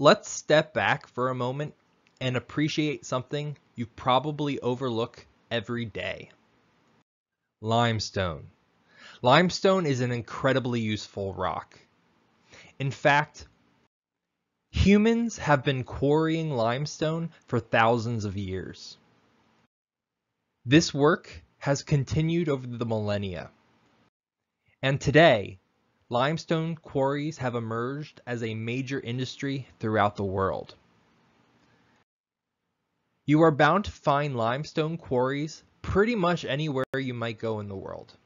Let's step back for a moment and appreciate something you probably overlook every day. Limestone. Limestone is an incredibly useful rock. In fact, humans have been quarrying limestone for thousands of years. This work has continued over the millennia. And today, limestone quarries have emerged as a major industry throughout the world. You are bound to find limestone quarries pretty much anywhere you might go in the world.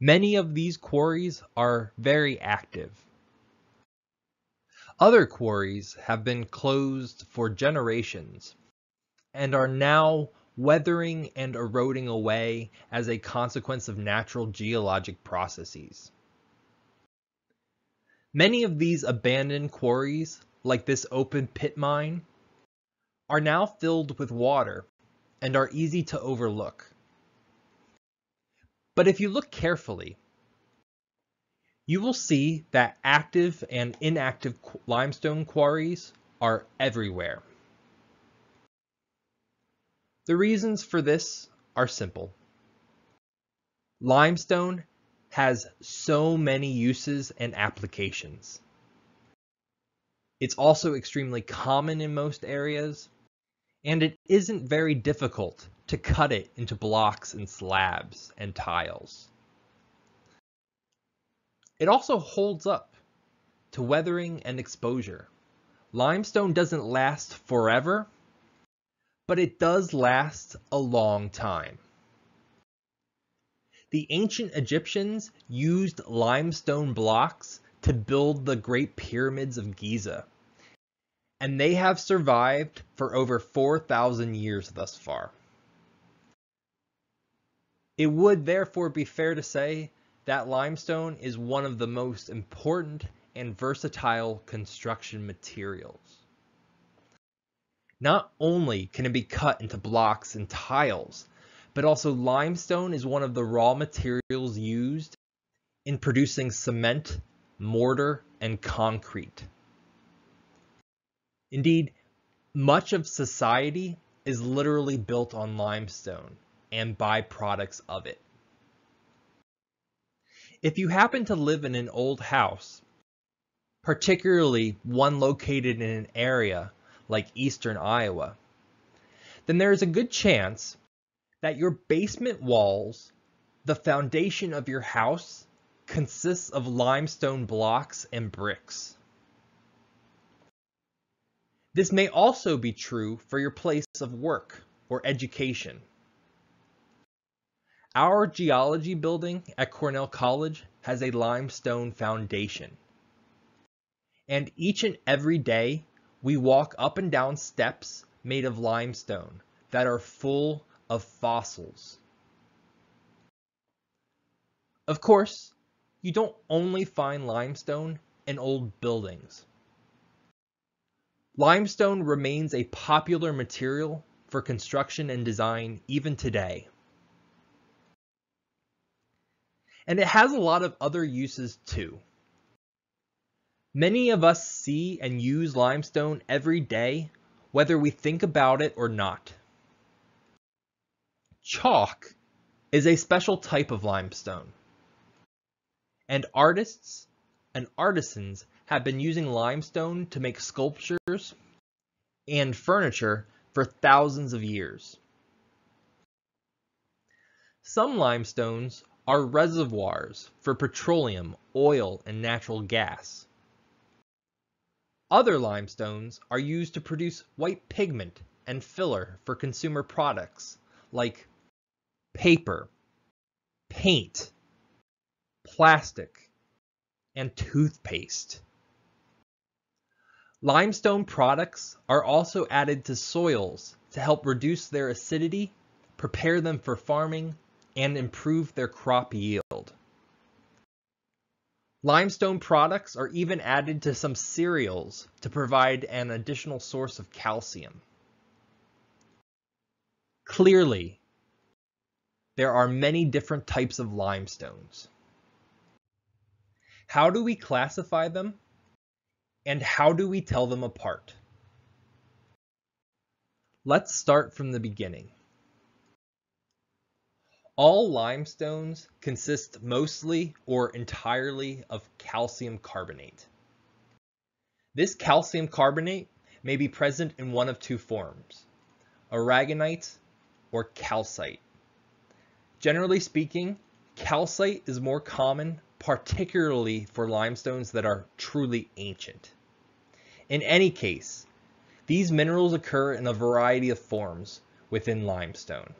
Many of these quarries are very active. Other quarries have been closed for generations and are now weathering and eroding away as a consequence of natural geologic processes. Many of these abandoned quarries, like this open pit mine, are now filled with water and are easy to overlook. But if you look carefully, you will see that active and inactive limestone quarries are everywhere. The reasons for this are simple. Limestone has so many uses and applications. It's also extremely common in most areas, and it isn't very difficult to cut it into blocks and slabs and tiles. It also holds up to weathering and exposure. Limestone doesn't last forever, but it does last a long time. The ancient Egyptians used limestone blocks to build the Great Pyramids of Giza and they have survived for over 4,000 years thus far. It would therefore be fair to say that limestone is one of the most important and versatile construction materials. Not only can it be cut into blocks and tiles, but also limestone is one of the raw materials used in producing cement, mortar, and concrete. Indeed, much of society is literally built on limestone and byproducts of it. If you happen to live in an old house, particularly one located in an area like eastern Iowa, then there is a good chance that your basement walls, the foundation of your house, consists of limestone blocks and bricks. This may also be true for your place of work or education. Our geology building at Cornell College has a limestone foundation. And each and every day, we walk up and down steps made of limestone that are full of fossils. Of course, you don't only find limestone in old buildings. Limestone remains a popular material for construction and design even today. And it has a lot of other uses too. Many of us see and use limestone every day, whether we think about it or not. Chalk is a special type of limestone. And artists and artisans have been using limestone to make sculptures and furniture for thousands of years. Some limestones are reservoirs for petroleum, oil, and natural gas. Other limestones are used to produce white pigment and filler for consumer products like paper, paint, plastic, and toothpaste. Limestone products are also added to soils to help reduce their acidity, prepare them for farming, and improve their crop yield. Limestone products are even added to some cereals to provide an additional source of calcium. Clearly, there are many different types of limestones. How do we classify them? And how do we tell them apart? Let's start from the beginning. All limestones consist mostly or entirely of calcium carbonate. This calcium carbonate may be present in one of two forms, aragonite or calcite. Generally speaking, calcite is more common, particularly for limestones that are truly ancient. In any case, these minerals occur in a variety of forms within limestone.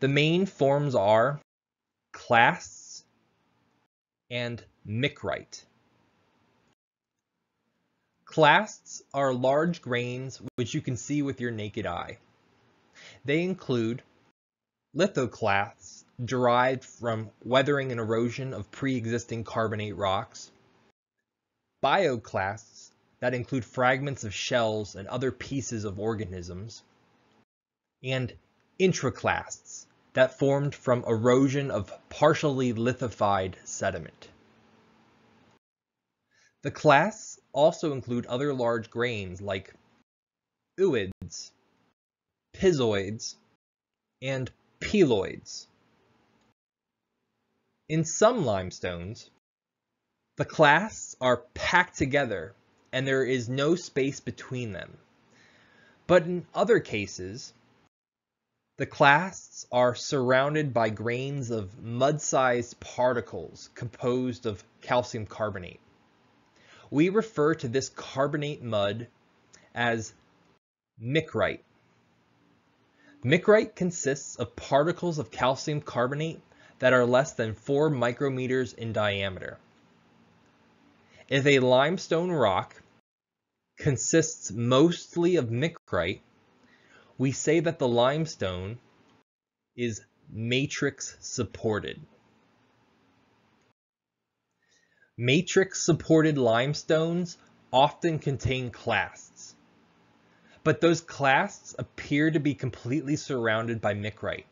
The main forms are clasts and micrite. Clasts are large grains which you can see with your naked eye. They include lithoclasts derived from weathering and erosion of pre-existing carbonate rocks, bioclasts that include fragments of shells and other pieces of organisms, and intraclasts that formed from erosion of partially lithified sediment. The clasts also include other large grains like ooids, pisoids, and peloids. In some limestones, the clasts are packed together and there is no space between them. But in other cases, the clasts are surrounded by grains of mud-sized particles composed of calcium carbonate. We refer to this carbonate mud as micrite. Micrite consists of particles of calcium carbonate that are less than 4 micrometers in diameter. If a limestone rock consists mostly of micrite, we say that the limestone is matrix supported. Matrix supported limestones often contain clasts, but those clasts appear to be completely surrounded by micrite.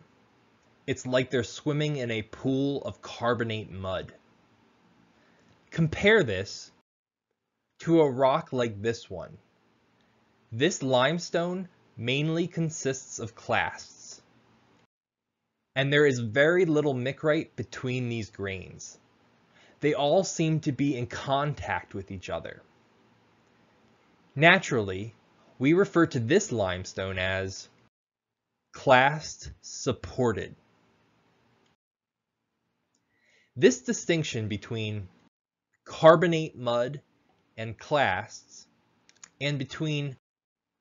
It's like they're swimming in a pool of carbonate mud. Compare this to a rock like this one. This limestone mainly consists of clasts, and there is very little micrite between these grains. They all seem to be in contact with each other. Naturally, we refer to this limestone as clast supported. This distinction between carbonate mud and clasts and between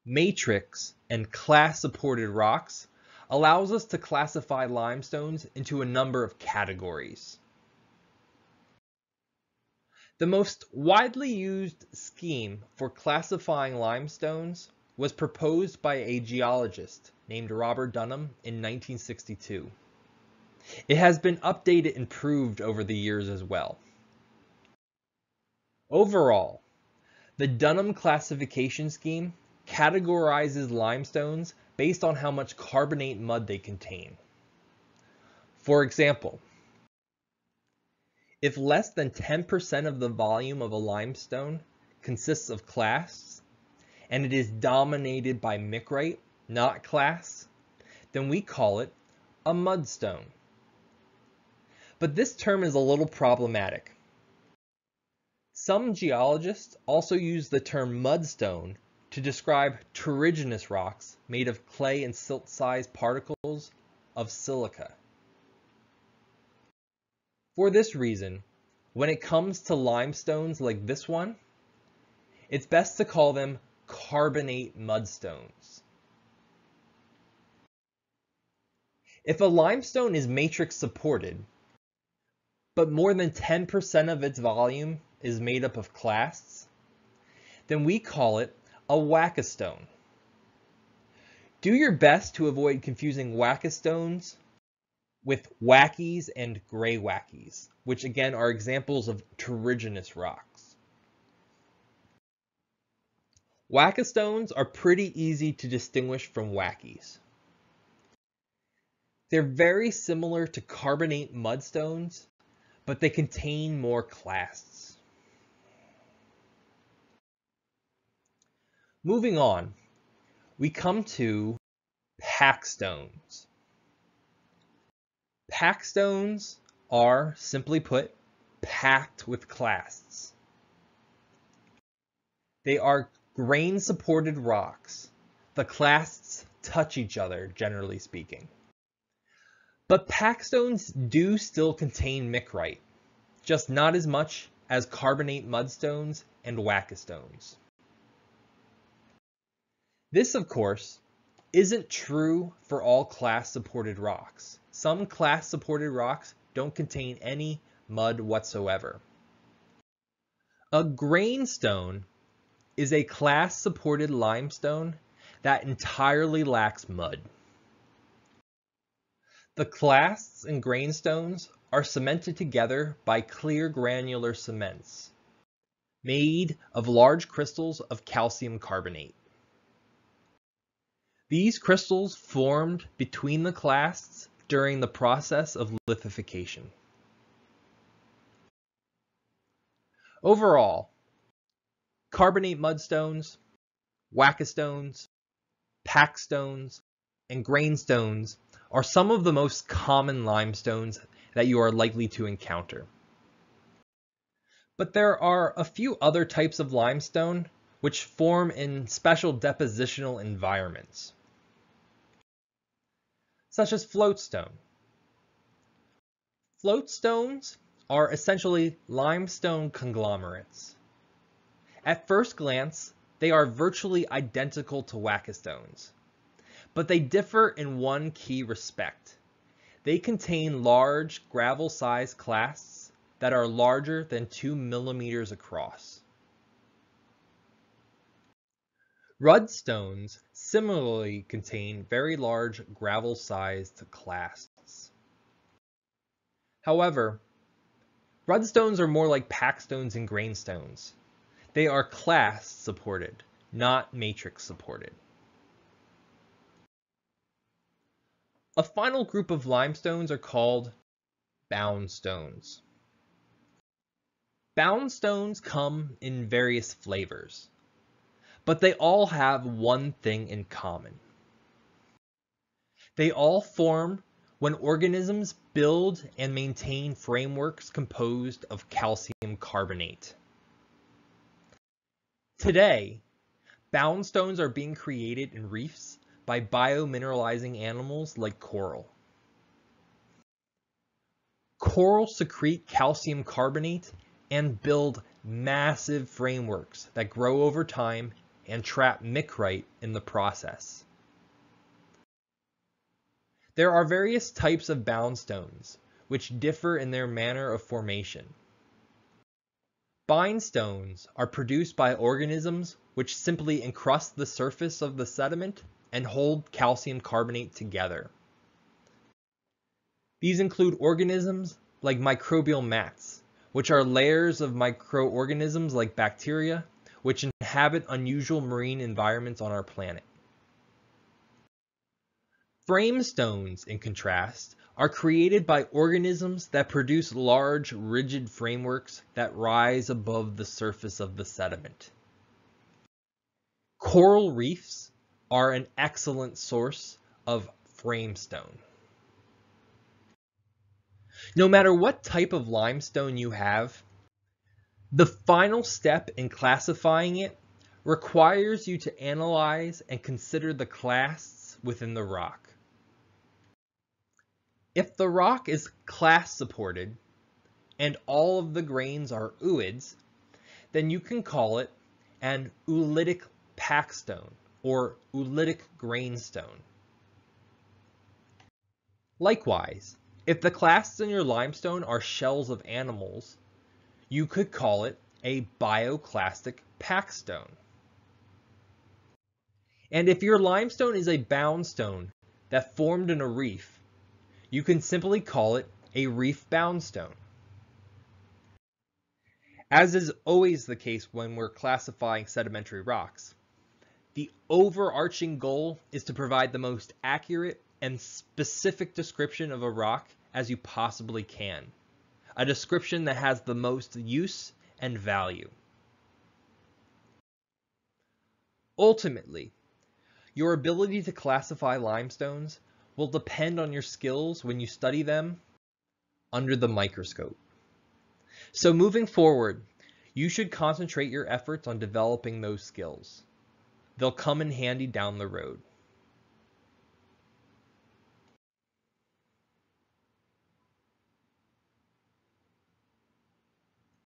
matrix, and clast-supported rocks allows us to classify limestones into a number of categories. The most widely used scheme for classifying limestones was proposed by a geologist named Robert Dunham in 1962. It has been updated and improved over the years as well. Overall, the Dunham classification scheme categorizes limestones based on how much carbonate mud they contain. For example, if less than 10% of the volume of a limestone consists of clasts, and it is dominated by micrite, not clasts, then we call it a mudstone. But this term is a little problematic. Some geologists also use the term mudstone to describe terrigenous rocks made of clay and silt-sized particles of silica. For this reason, when it comes to limestones like this one, it's best to call them carbonate mudstones. If a limestone is matrix supported, but more than 10% of its volume is made up of clasts, then we call it a wackestone. Do your best to avoid confusing wackestones with wackes and greywackes, which again are examples of terrigenous rocks. Wackestones are pretty easy to distinguish from wackes. They're very similar to carbonate mudstones, but they contain more clasts. Moving on, we come to pack stones. Pack stones are, simply put, packed with clasts. They are grain-supported rocks. The clasts touch each other, generally speaking. But pack stones do still contain micrite, just not as much as carbonate mudstones and wackestones. This, of course, isn't true for all clast-supported rocks. Some clast-supported rocks don't contain any mud whatsoever. A grainstone is a clast-supported limestone that entirely lacks mud. The clasts and grainstones are cemented together by clear granular cements made of large crystals of calcium carbonate. These crystals formed between the clasts during the process of lithification. Overall, carbonate mudstones, wackestones, packstones, and grainstones are some of the most common limestones that you are likely to encounter. But there are a few other types of limestone which form in special depositional environments, such as floatstone. Floatstones are essentially limestone conglomerates. At first glance, they are virtually identical to wackestones, but they differ in one key respect. They contain large gravel-sized clasts that are larger than 2 millimeters across. Rudstones similarly contain very large gravel-sized clasts. However, rudstones are more like packstones and grainstones. They are clast supported, not matrix supported. A final group of limestones are called bound stones. Bound stones come in various flavors, but they all have one thing in common. They all form when organisms build and maintain frameworks composed of calcium carbonate. Today, bound stones are being created in reefs by biomineralizing animals like coral. Coral secrete calcium carbonate and build massive frameworks that grow over time and trap micrite in the process. There are various types of bound stones, which differ in their manner of formation. Bindstones are produced by organisms which simply encrust the surface of the sediment and hold calcium carbonate together. These include organisms like microbial mats, which are layers of microorganisms like bacteria, which inhabit unusual marine environments on our planet. Frame stones, in contrast, are created by organisms that produce large, rigid frameworks that rise above the surface of the sediment. Coral reefs are an excellent source of framestone. No matter what type of limestone you have, the final step in classifying it requires you to analyze and consider the clasts within the rock. If the rock is clast supported and all of the grains are ooids, then you can call it an oolitic packstone or oolitic grainstone. Likewise, if the clasts in your limestone are shells of animals, you could call it a bioclastic packstone. And if your limestone is a bound stone that formed in a reef, you can simply call it a reef bound stone. As is always the case when we're classifying sedimentary rocks, the overarching goal is to provide the most accurate and specific description of a rock as you possibly can. A description that has the most use and value. Ultimately, your ability to classify limestones will depend on your skills when you study them under the microscope. So moving forward, you should concentrate your efforts on developing those skills. They'll come in handy down the road.